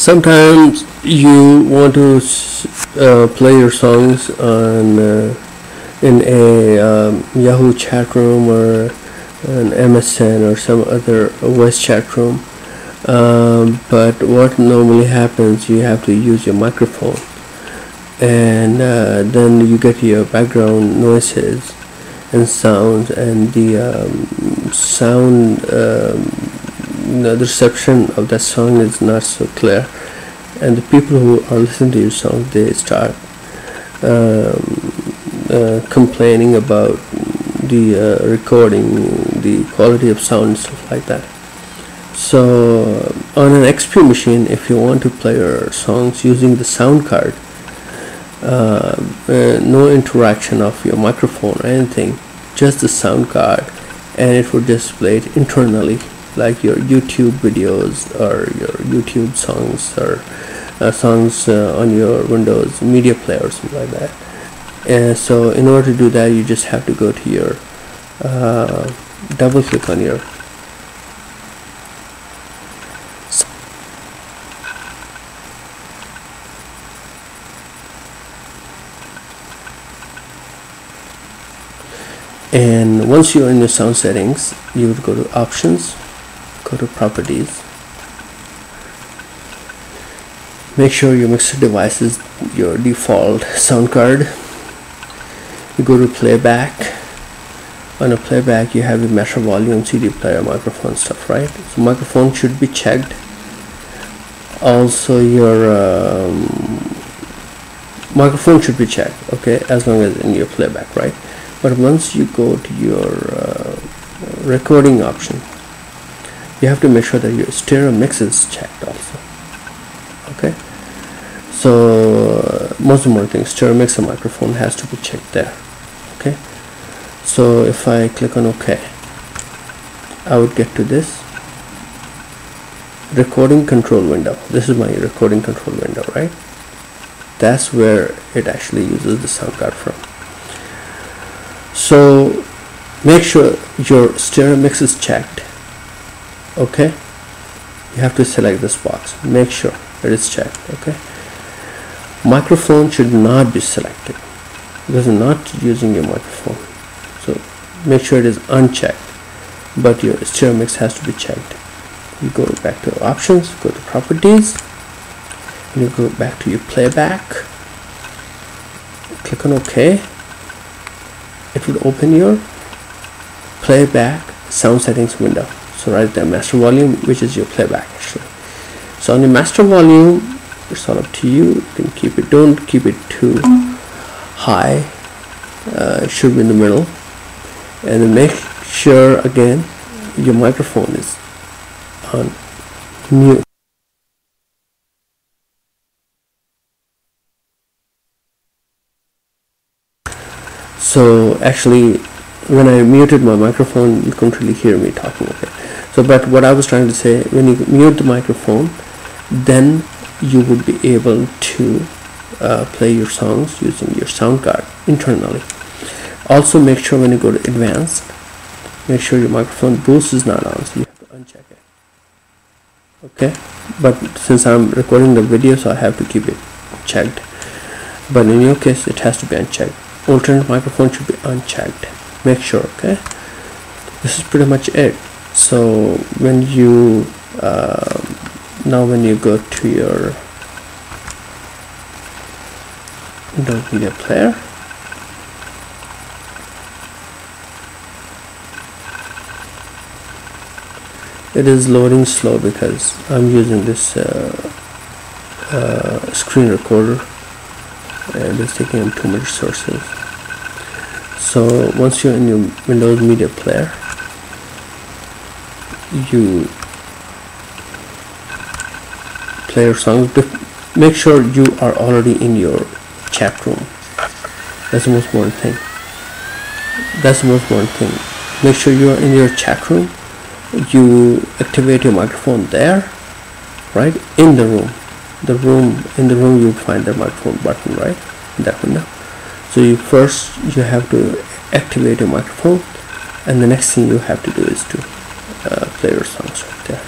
sometimes you want to uh, play your songs on uh, in a um, Yahoo chat room or an MSN or some other voice chat room. Um, but what normally happens you have to use your microphone. And uh, then you get your background noises and sounds and the um, sound the reception of that song is not so clear. And the people who are listening to your song they start um, uh, complaining about the uh, recording the quality of sound and stuff like that. So on an XP machine if you want to play your songs using the sound card uh, uh, no interaction of your microphone or anything just the sound card and it will display it internally like your YouTube videos or your YouTube songs or uh, songs uh, on your Windows media player or something like that. And so in order to do that you just have to go to your uh, double click on your and once you're in your sound settings you would go to options go to properties. Make sure your mixer device is your default sound card. You go to playback. On a playback you have your master volume CD player microphone stuff right? So microphone should be checked. Also your um, microphone should be checked okay? As long as in your playback right? But once you go to your uh, recording option you have to make sure that your stereo mix is checked also. Okay? So most important thing stereo mixer microphone has to be checked there. Okay? So if I click on OK I would get to this recording control window. This is my recording control window right? That's where it actually uses the sound card from. So make sure your stereo mix is checked okay? You have to select this box. Make sure it is checked okay? Microphone should not be selected. Because not using your microphone. So make sure it is unchecked. But your stereo mix has to be checked. You go back to options go to properties and you go back to your playback. Click on ok. It will open your playback sound settings window so right there master volume which is your playback actually. So on the master volume it's all up to you. You can keep it don't keep it too high. Uh, it should be in the middle. And then make sure again your microphone is on mute. So actually when I muted my microphone you couldn't really hear me talking okay? So but what I was trying to say when you mute the microphone then you would be able to uh, play your songs using your sound card internally. Also make sure when you go to advanced make sure your microphone boost is not on so you have to uncheck it. Okay? But since I'm recording the video so I have to keep it checked. But in your case it has to be unchecked. Alternate microphone should be unchecked make sure okay? This is pretty much it. So when you uh, now when you go to your Media Player it is loading slow because I'm using this uh, uh, screen recorder and it's taking up too much resources so once you're in your Windows Media Player you play your songs. Make sure you are already in your chat room. That's the most important thing. That's the most important thing. Make sure you are in your chat room. You activate your microphone there right? In the room. The room in the room you find the microphone button right? In that window so you first you have to activate your microphone and the next thing you have to do is to uh, play your songs right there.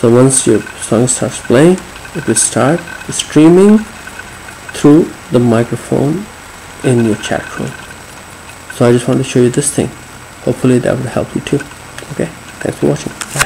So once your song starts playing it will start streaming through the microphone in your chat room. So I just want to show you this thing. Hopefully that will help you too. Okay thanks for watching. Bye.